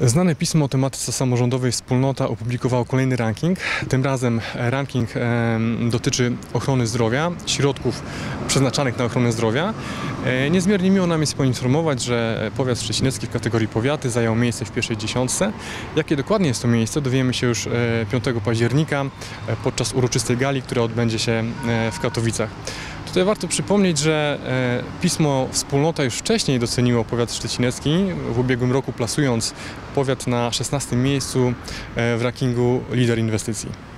Znane pismo o tematyce samorządowej Wspólnota opublikowało kolejny ranking. Tym razem ranking dotyczy ochrony zdrowia, środków przeznaczanych na ochronę zdrowia. E, Niezmiernie miło nam jest poinformować, że powiat szczecinecki w kategorii powiaty zajął miejsce w pierwszej dziesiątce. Jakie dokładnie jest to miejsce, dowiemy się już e, 5 października e, podczas uroczystej gali, która odbędzie się e, w Katowicach. Tutaj warto przypomnieć, że e, pismo Wspólnota już wcześniej doceniło powiat szczecinecki, w ubiegłym roku plasując powiat na 16 miejscu e, w rankingu lider inwestycji.